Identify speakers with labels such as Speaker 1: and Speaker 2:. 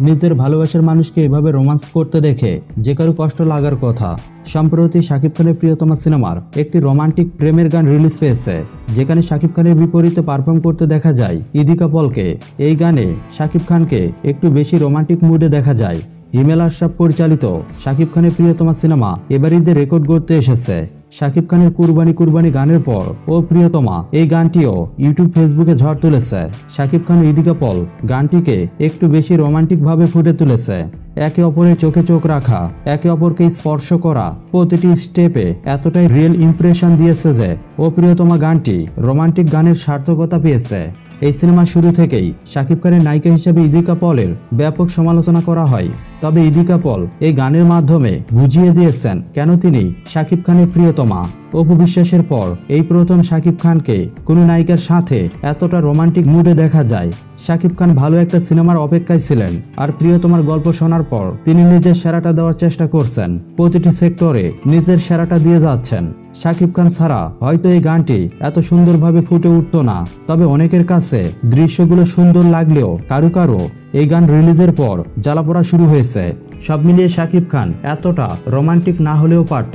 Speaker 1: নিজের ভালোবাসার মানুষকে এভাবে রোমান্স করতে দেখে যে কারও কষ্ট লাগার কথা। সম্প্রতি শাকিব খানের প্রিয়তমা সিনেমার একটি রোমান্টিক প্রেমের গান রিলিজ পেয়েছে, যেখানে শাকিব খানের বিপরীতে পারফর্ম করতে দেখা যায় ইদিকা পলকে। এই গানে শাকিব খানকে একটু বেশি রোমান্টিক মুডে দেখা যায়। হিমেল আশরাফ পরিচালিত শাকিব খানের প্রিয়তমা সিনেমা এবার ঈদে রেকর্ড করতে এসেছে। শাকিব খানের কুরবানি কুরবানি গানের পর, ও প্রিয়তমা, এই গানটিও ইউটিউব, ফেসবুকে ঝড় তুলেছে। শাকিব খান ইদিকা পল গানটিকে একটু বেশি রোমান্টিকভাবে ফুটে তুলেছে। একে অপরের চোখে চোখ রাখা, একে অপরকে স্পর্শ করা, প্রতিটি স্টেপে এতটাই রিয়েল ইমপ্রেশন দিয়েছে যে, ও প্রিয়তমা গানটি রোমান্টিক গানের সার্থকতা পেয়েছে। এই সিনেমার শুরু থেকেই শাকিব খানের নায়িকা হিসেবে ইদিকা পলের ব্যাপক সমালোচনা করা হয়। তবে ইদিকা পল এই গানের মাধ্যমে বুঝিয়ে দিয়েছেন কেন তিনি শাকিব খানের প্রিয়তমা। অপু বিশ্বাসের পর এই প্রথম শাকিব খানকে কোনো নায়িকার সাথে এতটা রোমান্টিক মুডে দেখা যায়। শাকিব খান ভালো একটা সিনেমার অপেক্ষায় ছিলেন আর প্রিয়তমার গল্প শোনার পর তিনি নিজের সেরাটা দেওয়ার চেষ্টা করছেন। প্রতিটি সেক্টরে নিজের সেরাটা দিয়ে যাচ্ছেন। শাকিব খান ছাড়া হয়তো এই গানটি এত সুন্দরভাবে ফুটে উঠত না। তবে অনেকের কাছে দৃশ্যগুলো সুন্দর লাগলেও কারও কারও এই গান রিলিজের পর জ্বালাপোড়া শুরু হয়েছে। সব মিলিয়ে শাকিব খান এতটা রোমান্টিক না হলেও পারত।